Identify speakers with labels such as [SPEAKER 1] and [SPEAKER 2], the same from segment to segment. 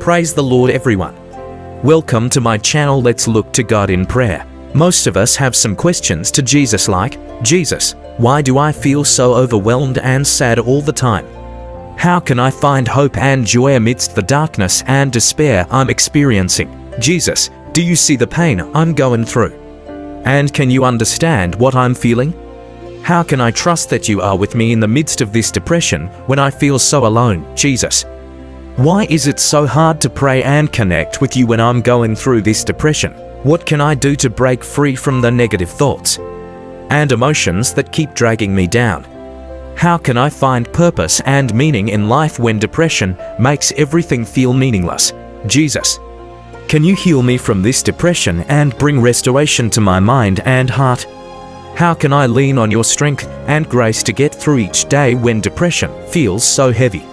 [SPEAKER 1] Praise the Lord everyone. Welcome to my channel Let's Look to God in Prayer. Most of us have some questions to Jesus like, Jesus, why do I feel so overwhelmed and sad all the time? How can I find hope and joy amidst the darkness and despair I'm experiencing? Jesus, do you see the pain I'm going through? And can you understand what I'm feeling? How can I trust that you are with me in the midst of this depression when I feel so alone, Jesus? Why is it so hard to pray and connect with you when I'm going through this depression? What can I do to break free from the negative thoughts and emotions that keep dragging me down? How can I find purpose and meaning in life when depression makes everything feel meaningless? Jesus, can you heal me from this depression and bring restoration to my mind and heart? How can I lean on your strength and grace to get through each day when depression feels so heavy?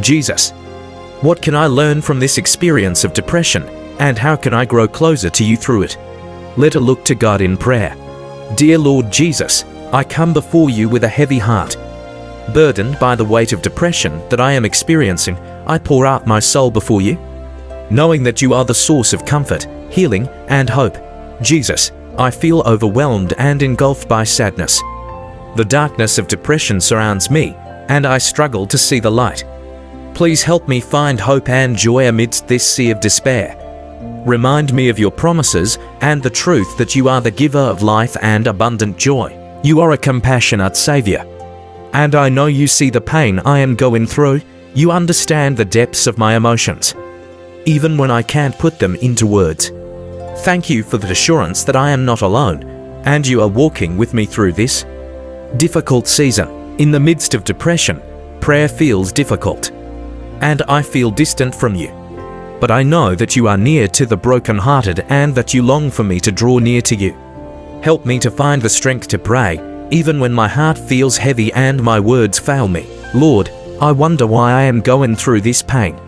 [SPEAKER 1] Jesus, what can I learn from this experience of depression, and how can I grow closer to you through it? Let us look to God in prayer. Dear Lord Jesus, I come before you with a heavy heart. Burdened by the weight of depression that I am experiencing, I pour out my soul before you. Knowing that you are the source of comfort, healing, and hope. Jesus, I feel overwhelmed and engulfed by sadness. The darkness of depression surrounds me, and I struggle to see the light. Please help me find hope and joy amidst this sea of despair. Remind me of your promises and the truth that you are the giver of life and abundant joy. You are a compassionate Savior. And I know you see the pain I am going through. You understand the depths of my emotions, even when I can't put them into words. Thank you for the assurance that I am not alone, and you are walking with me through this difficult season. In the midst of depression, prayer feels difficult and I feel distant from you. But I know that you are near to the broken-hearted and that you long for me to draw near to you. Help me to find the strength to pray, even when my heart feels heavy and my words fail me. Lord, I wonder why I am going through this pain.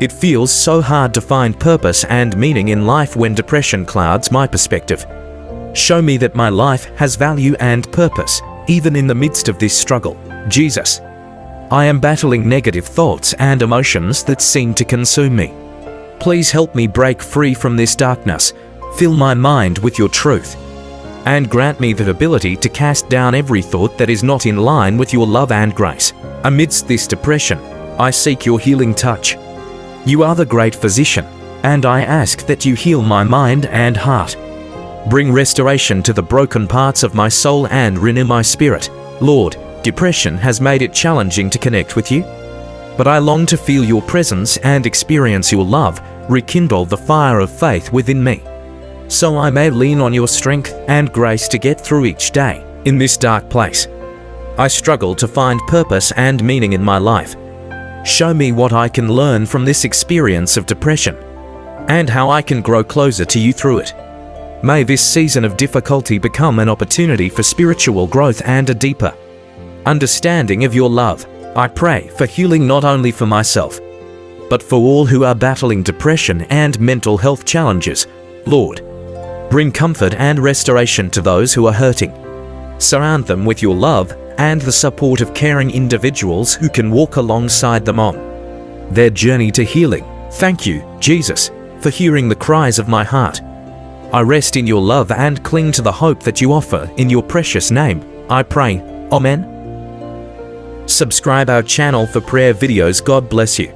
[SPEAKER 1] It feels so hard to find purpose and meaning in life when depression clouds my perspective. Show me that my life has value and purpose, even in the midst of this struggle. Jesus, I am battling negative thoughts and emotions that seem to consume me. Please help me break free from this darkness, fill my mind with your truth, and grant me the ability to cast down every thought that is not in line with your love and grace. Amidst this depression, I seek your healing touch. You are the great physician, and I ask that you heal my mind and heart. Bring restoration to the broken parts of my soul and renew my spirit. Lord, Depression has made it challenging to connect with you. But I long to feel your presence and experience your love rekindle the fire of faith within me. So I may lean on your strength and grace to get through each day in this dark place. I struggle to find purpose and meaning in my life. Show me what I can learn from this experience of depression and how I can grow closer to you through it. May this season of difficulty become an opportunity for spiritual growth and a deeper, understanding of your love. I pray for healing not only for myself, but for all who are battling depression and mental health challenges. Lord, bring comfort and restoration to those who are hurting. Surround them with your love and the support of caring individuals who can walk alongside them on their journey to healing. Thank you, Jesus, for hearing the cries of my heart. I rest in your love and cling to the hope that you offer in your precious name. I pray. Amen. Subscribe our channel for prayer videos. God bless you.